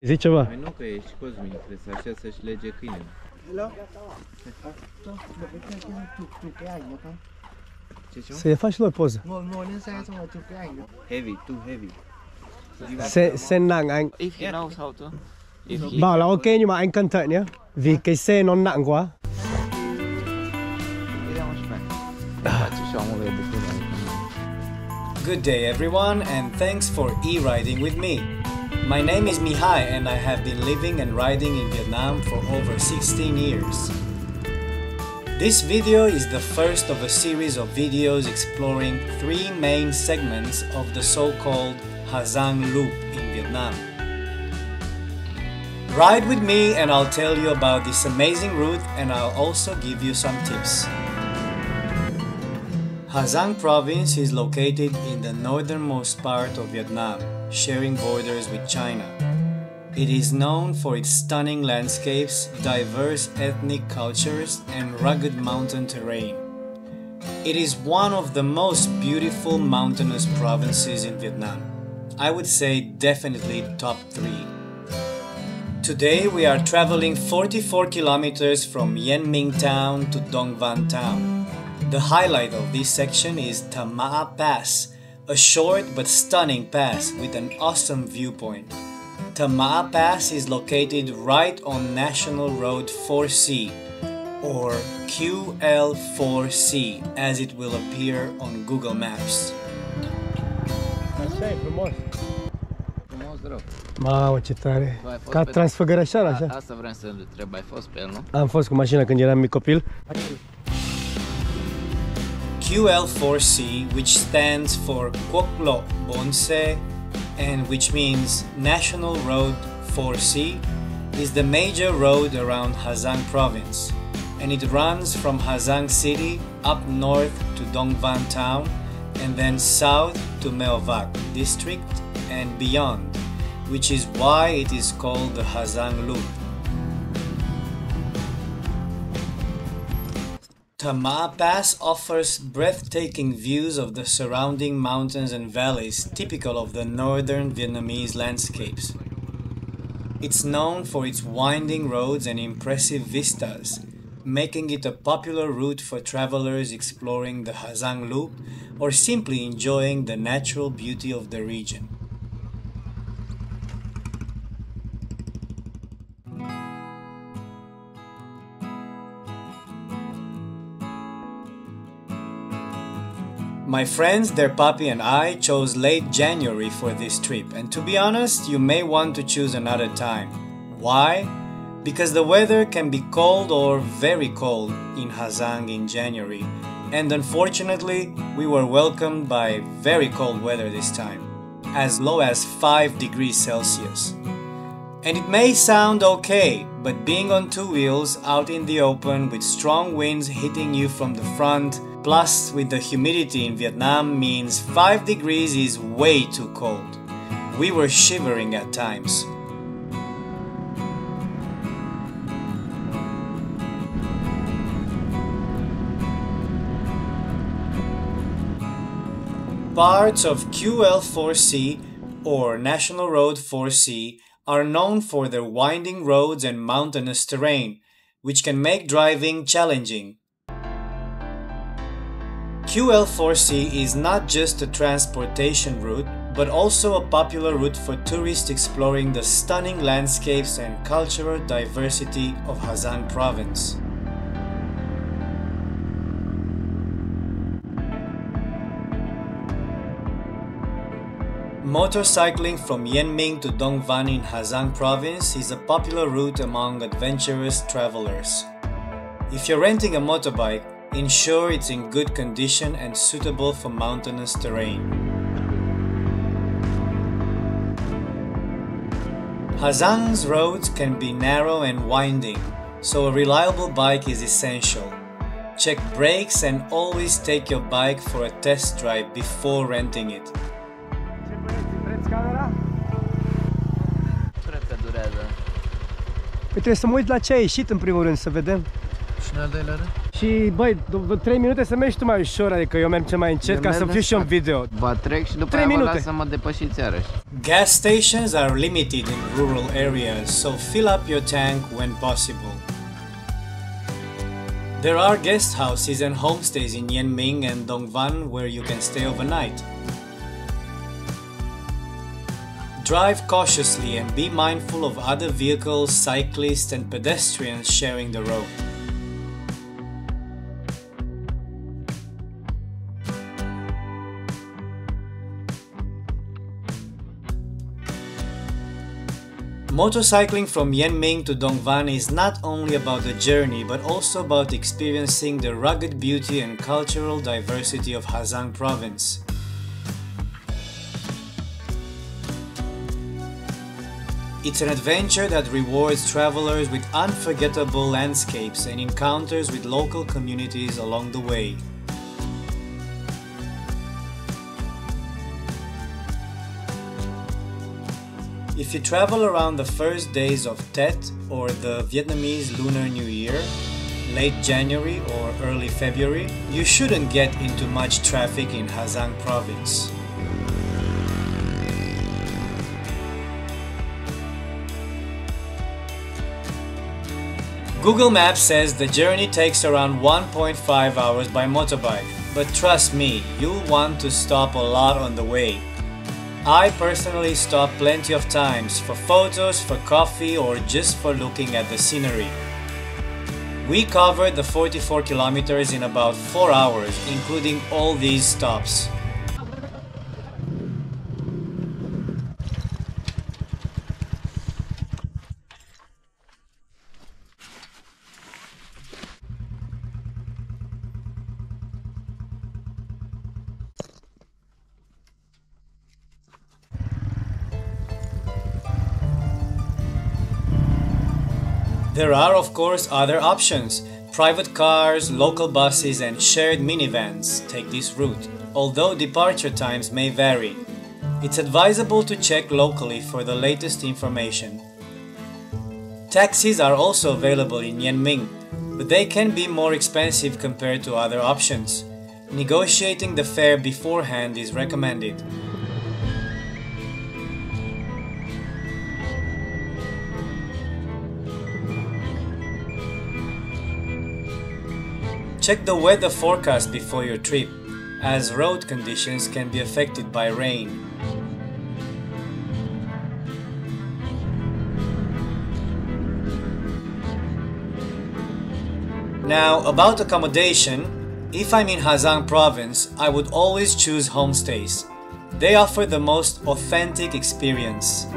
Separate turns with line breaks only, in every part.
Zici ceva?
Păi nu că ești Cosmin, trebuie să așa să-și lege câinele. Ce ce?
Să-i faci lor poză.
Heavy, too heavy.
Se, sen nặng anh.
If he knows how to. If he
Bảo là ok nhưng mà anh cẩn thận nhé. Vì cái xe nó nặng quá.
face și omul bucurie.
Good day, everyone, and thanks for e riding with me. My name is Mihai, and I have been living and riding in Vietnam for over 16 years. This video is the first of a series of videos exploring three main segments of the so called Ha Giang Loop in Vietnam. Ride with me, and I'll tell you about this amazing route, and I'll also give you some tips. Ha Giang province is located in the northernmost part of Vietnam, sharing borders with China. It is known for its stunning landscapes, diverse ethnic cultures, and rugged mountain terrain. It is one of the most beautiful mountainous provinces in Vietnam. I would say definitely top 3. Today we are traveling 44 kilometers from Yen Minh town to Dong Van town. The highlight of this section is Tham Ma Pass, a short but stunning pass with an awesome viewpoint. Tham Ma Pass is located right on National Road 4C, or QL4C, as it will appear on Google Maps.
Așa e frumos.
Frumos rău.
Mamă, ce tare.
Tu ai fost
Ca
pe-
Transfăgărășan,
A,
așa.
asta vreau să întreb, ai fost pe el, nu?
Am fost cu mașina când eram mic copil.
QL4C, which stands for Quoc Lo Bonse and which means National Road 4C, is the major road around Ha Giang province and it runs from Ha Giang city up north to Dong Van town and then south to Meo Vac district and beyond, which is why it is called the Ha Giang Loop. Tham Ma Pass offers breathtaking views of the surrounding mountains and valleys typical of the northern Vietnamese landscapes. It's known for its winding roads and impressive vistas, making it a popular route for travelers exploring the Ha Giang Loop or simply enjoying the natural beauty of the region. My friends, their puppy, and I chose late January for this trip, and to be honest, you may want to choose another time. Why? Because the weather can be cold or very cold in Ha Giang in January, and unfortunately, we were welcomed by very cold weather this time, as low as 5 degrees Celsius. And it may sound okay, but being on two wheels out in the open with strong winds hitting you from the front, plus with the humidity in Vietnam, means 5 degrees is way too cold. We were shivering at times. Parts of QL4C or National Road 4C are known for their winding roads and mountainous terrain, which can make driving challenging. QL4C is not just a transportation route, but also a popular route for tourists exploring the stunning landscapes and cultural diversity of Ha Giang province. Motorcycling from Yen Minh to Dong Van in Hazan province is a popular route among adventurous travelers. If you're renting a motorbike, ensure it's in good condition and suitable for mountainous terrain. Ha Giang's roads can be narrow and winding, so a reliable bike is essential. Check brakes and always take your bike for a test drive before renting it.
Cred că durează.
Păi trebuie să mă uit la ce a ieșit în primul rând, să vedem.
Și în al doilea rând?
Și băi, 3 minute să mergi tu mai ușor, adică eu merg ce mai încet
Eu
ca să fiu și eu în
despat.
video.
Vă trec și după
Trei
aia vă
minute.
las să mă depășiți iarăși.
Gas stations are limited in rural areas, so fill up your tank when possible. There are guest houses and homestays in Yen Minh and Dong Van where you can stay overnight. Drive cautiously and be mindful of other vehicles, cyclists, and pedestrians sharing the road. Motorcycling from Yen Minh to Dong Van is not only about the journey but also about experiencing the rugged beauty and cultural diversity of Ha Giang province. It's an adventure that rewards travelers with unforgettable landscapes and encounters with local communities along the way. If you travel around the first days of Tet or the Vietnamese Lunar New Year, late January or early February, you shouldn't get into much traffic in Ha Giang province. Google Maps says the journey takes around 1.5 hours by motorbike, but trust me, you'll want to stop a lot on the way. I personally stop plenty of times for photos, for coffee, or just for looking at the scenery. We covered the 44 kilometers in about 4 hours, including all these stops. There are, of course, other options. Private cars, local buses, and shared minivans take this route, although departure times may vary. It's advisable to check locally for the latest information. Taxis are also available in Yen Minh, but they can be more expensive compared to other options. Negotiating the fare beforehand is recommended. Check the weather forecast before your trip, as road conditions can be affected by rain. Now, about accommodation, if I'm in Ha Giang province, I would always choose homestays. They offer the most authentic experience.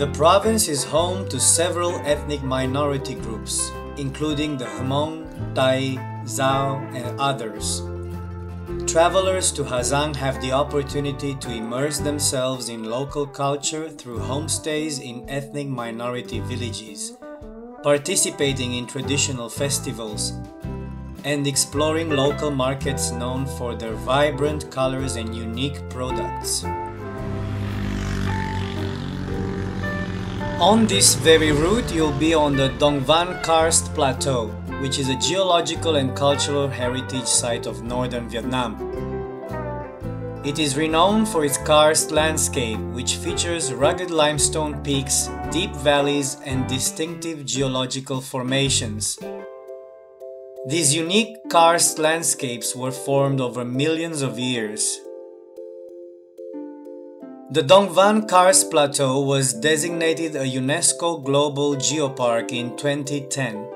The province is home to several ethnic minority groups, including the Hmong, Tai, Zhao, and others. Travelers to Ha Giang have the opportunity to immerse themselves in local culture through homestays in ethnic minority villages, participating in traditional festivals, and exploring local markets known for their vibrant colors and unique products. On this very route, you'll be on the Dong Van Karst Plateau, which is a geological and cultural heritage site of northern Vietnam. It is renowned for its karst landscape, which features rugged limestone peaks, deep valleys, and distinctive geological formations. These unique karst landscapes were formed over millions of years. The Dong Van Karst Plateau was designated a UNESCO Global Geopark in 2010.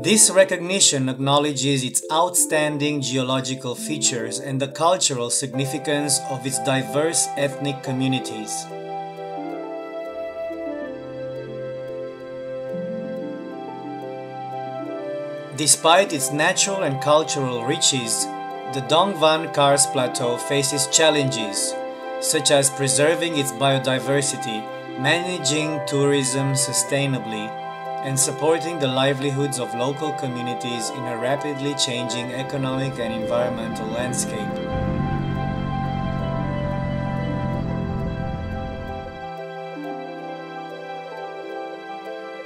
This recognition acknowledges its outstanding geological features and the cultural significance of its diverse ethnic communities. Despite its natural and cultural riches, the Dong Van Karst Plateau faces challenges such as preserving its biodiversity, managing tourism sustainably, and supporting the livelihoods of local communities in a rapidly changing economic and environmental landscape.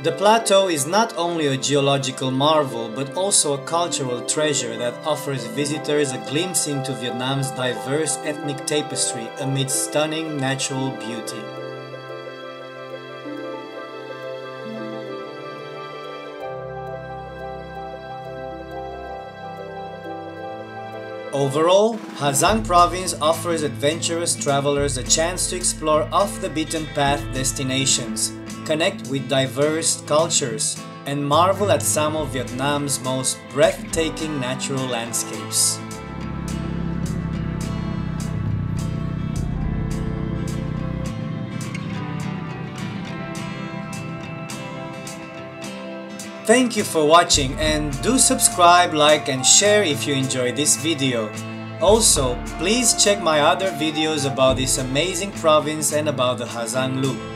The plateau is not only a geological marvel but also a cultural treasure that offers visitors a glimpse into Vietnam's diverse ethnic tapestry amidst stunning natural beauty. Overall, Ha Giang province offers adventurous travelers a chance to explore off the beaten path destinations, connect with diverse cultures, and marvel at some of Vietnam's most breathtaking natural landscapes. Thank you for watching and do subscribe, like and share if you enjoyed this video. Also, please check my other videos about this amazing province and about the Ha Giang Loop.